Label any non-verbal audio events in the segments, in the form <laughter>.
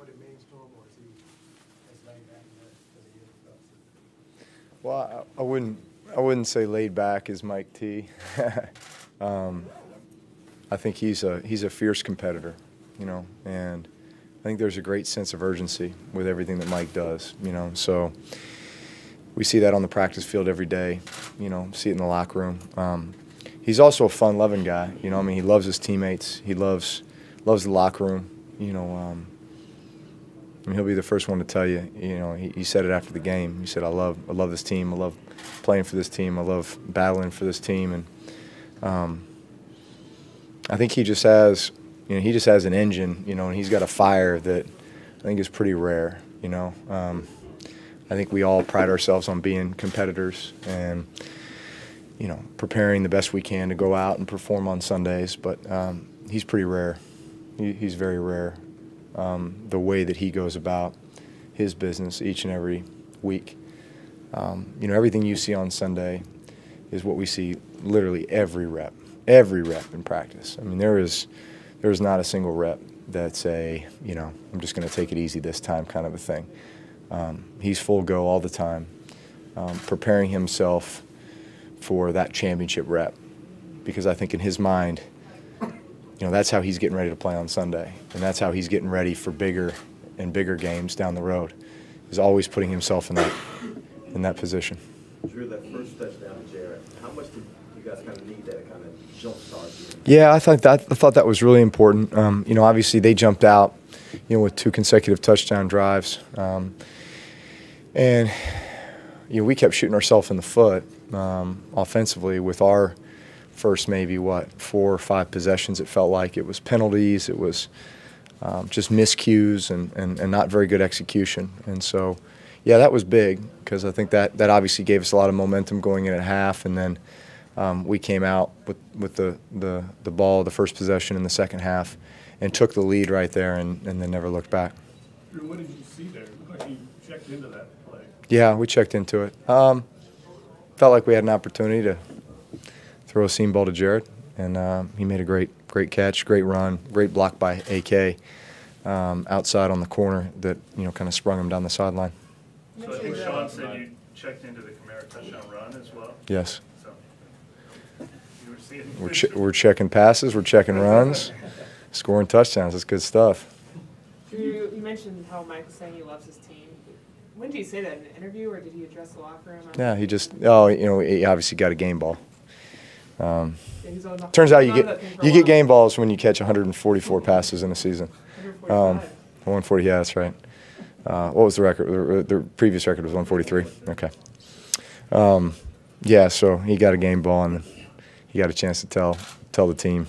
what it means to him, or is he as laid back as he is? Well, I, I wouldn't I wouldn't say laid back as Mike T. <laughs> um, I think he's a he's a fierce competitor, you know, and I think there's a great sense of urgency with everything that Mike does, you know. So we see that on the practice field every day, you know, see it in the locker room. Um, he's also a fun-loving guy, you know. I mean, he loves his teammates. He loves loves the locker room, you know. Um, I mean, he'll be the first one to tell you. You know, he, he said it after the game. He said, "I love, I love this team. I love playing for this team. I love battling for this team." And um, I think he just has, you know, he just has an engine, you know, and he's got a fire that I think is pretty rare. You know, um, I think we all pride ourselves on being competitors and you know preparing the best we can to go out and perform on Sundays. But um, he's pretty rare. He, he's very rare um, the way that he goes about his business each and every week. Um, you know, everything you see on Sunday is what we see literally every rep, every rep in practice. I mean, there is there is not a single rep that's a you know I'm just going to take it easy this time kind of a thing. Um, he's full go all the time, um, preparing himself for that championship rep, because I think in his mind you know, that's how he's getting ready to play on Sunday. And that's how he's getting ready for bigger and bigger games down the road. He's always putting himself in that in that position. Drew, that first touchdown to Jared, how much did you guys kind of need that kind of jump start? Yeah, I thought that I thought that was really important. Um, you know, obviously they jumped out, you know, with two consecutive touchdown drives, um, and you know we kept shooting ourselves in the foot um, offensively with our first maybe what four or five possessions. It felt like it was penalties. It was um, just miscues and, and, and not very good execution. And so, yeah, that was big because I think that, that obviously gave us a lot of momentum going in at half. And then um, we came out with, with the, the, the ball, the first possession in the second half, and took the lead right there and, and then never looked back. Drew, what did you see there? It looked like you checked into that play. Yeah, we checked into it. Um, felt like we had an opportunity to throw a seam ball to Jared, and uh, he made a great, great catch, great run, great block by AK um, outside on the corner that you know kind of sprung him down the sideline. So I think Sean said you checked into the Kamara touchdown run as well. Yes, So you were seeing. we're che we're checking passes, we're checking runs, scoring touchdowns. That's good stuff. Drew, you mentioned how Mike was saying he loves his team. When did he say that in an interview, or did he address the locker room? Yeah, he just oh you know he obviously got a game ball. Um, Yeah, he's on- turns out you he's on that get thing for a you get game balls when you catch 144 passes in a season. 145. 140, yeah, that's right. Uh, what was the record? The, the previous record was 143. Okay. Um, yeah, so he got a game ball and he got a chance to tell tell the team,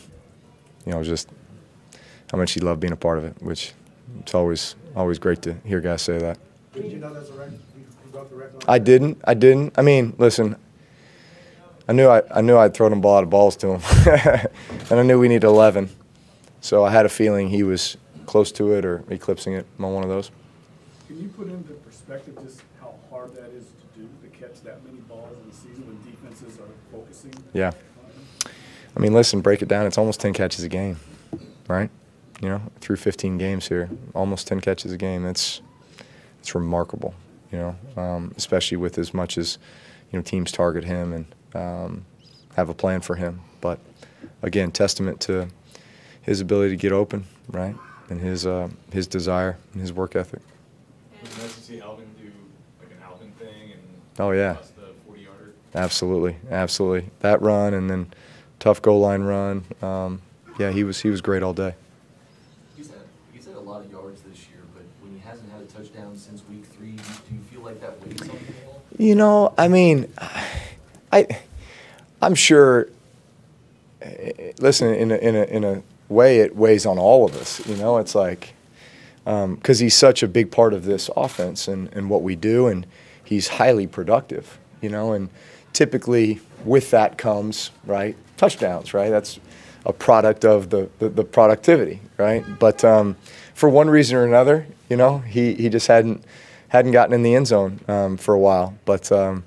you know, just how much he loved being a part of it. Which it's always always great to hear guys say that. Did you know that's a record? You you the record? I didn't. I didn't. I mean, listen. I knew I, I knew I'd thrown him a lot of balls to him, <laughs> and I knew we needed 11. So I had a feeling he was close to it or eclipsing it on one of those. Can you put into perspective just how hard that is to do, to catch that many balls in a season when defenses are focusing? Yeah. I mean, listen, break it down. It's almost 10 catches a game, right? You know, through 15 games here, almost 10 catches a game. It's it's remarkable, you know, um, especially with as much as you know teams target him and um, have a plan for him. But again, testament to his ability to get open, right, and his uh, his desire and his work ethic. It was nice to see Alvin do like an Alvin thing and Oh, yeah. bust the 40 yarder. Absolutely, absolutely. That run and then tough goal line run. Um, yeah, he was he was great all day. He's had, he's had a lot of yards this year, but when he hasn't had a touchdown since week three, do you feel like that weighs on him? You know, I mean, I, I'm sure. Listen, in a, in a in a way, it weighs on all of us. You know, it's like because he's such a big part of this offense and, and what we do, and he's highly productive. You know, and typically with that comes right touchdowns. Right, that's a product of the the, the productivity. Right, but um, for one reason or another, you know, he he just hadn't hadn't gotten in the end zone um, for a while. But um,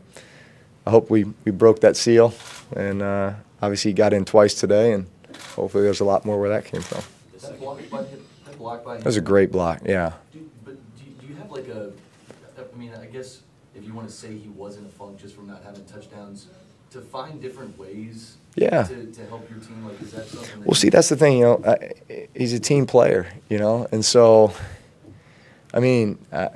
I hope we, we broke that seal, and uh, obviously he got in twice today, and hopefully there's a lot more where that came from. That block by that block by. That was a great block, yeah. Do, you have like a, I mean, I guess if you wanna say he was in a funk just from not having touchdowns, to find different ways Yeah. to, to help your team, like, is that something that? Well, see, that's the thing, you know, I, he's a team player, you know, and so, I mean, uh,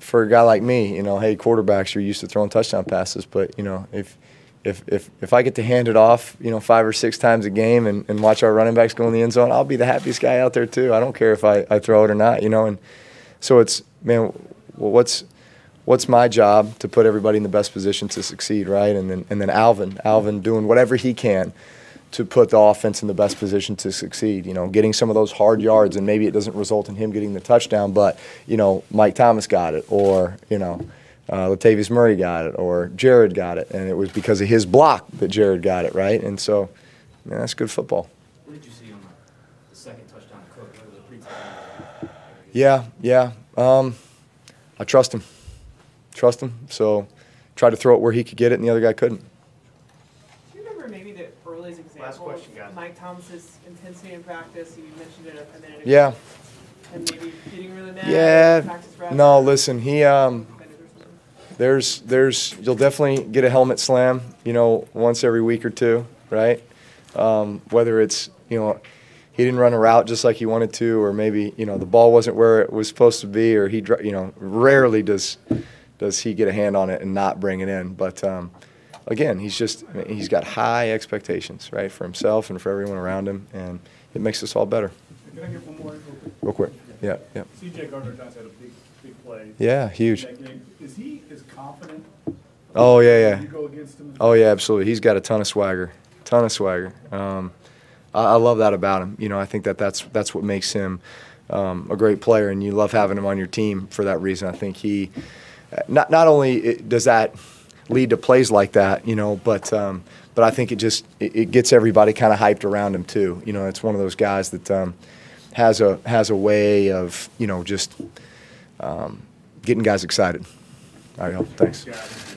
for a guy like me, you know, hey, quarterbacks are used to throwing touchdown passes, but you know, if if if if I get to hand it off, you know, five or six times a game and, and watch our running backs go in the end zone, I'll be the happiest guy out there too. I don't care if I, I throw it or not, you know, and so it's man, what's what's my job to put everybody in the best position to succeed, right? And then and then Alvin, Alvin doing whatever he can to put the offense in the best position to succeed. You know, getting some of those hard yards, and maybe it doesn't result in him getting the touchdown, but you know, Mike Thomas got it, or you know, uh, Latavius Murray got it, or Jared got it, and it was because of his block that Jared got it, right? And so, man, that's good football. What did you see on the, second touchdown to Cook? Was a pretty. Yeah, yeah. Um, I trust him. Trust him. So, tried to throw it where he could get it, and the other guy couldn't. Do you remember maybe the earliest example question, guys. of Mike Thomas's intensity in practice? You mentioned it a, a minute ago. Yeah. And maybe getting really mad. Yeah. practice rep, No, or listen. He um. suspended or something. there's there's you'll definitely get a helmet slam you know once every week or two right um, whether it's you know he didn't run a route just like he wanted to or maybe you know the ball wasn't where it was supposed to be or he dr- you know rarely does does he get a hand on it and not bring it in but um, again he's just he's got high expectations right for himself and for everyone around him and it makes us all better Can I get one more? real quick? real quick yeah yeah CJ Gardner Johnson had a big, big play. yeah huge. Is he as confident? oh yeah yeah go him? Oh yeah, absolutely. He's got a ton of swagger, ton of swagger. Um, I, I love that about him. You know, I think that that's that's what makes him um, a great player, and you love having him on your team for that reason. I think he not not only does that lead to plays like that, you know, but um, but I think it just it, it gets everybody kind of hyped around him too. You know, it's one of those guys that um, has a has a way of you know just um, getting guys excited. All right, thanks.